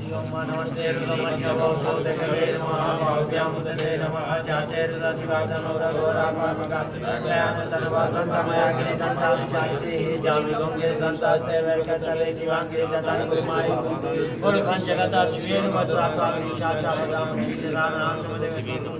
نمست نا من سنتا میری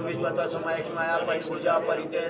میشمد مایا پریجا پریچے